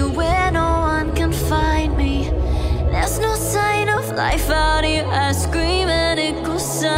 where no one can find me. There's no sign of life out here. I scream and it goes silent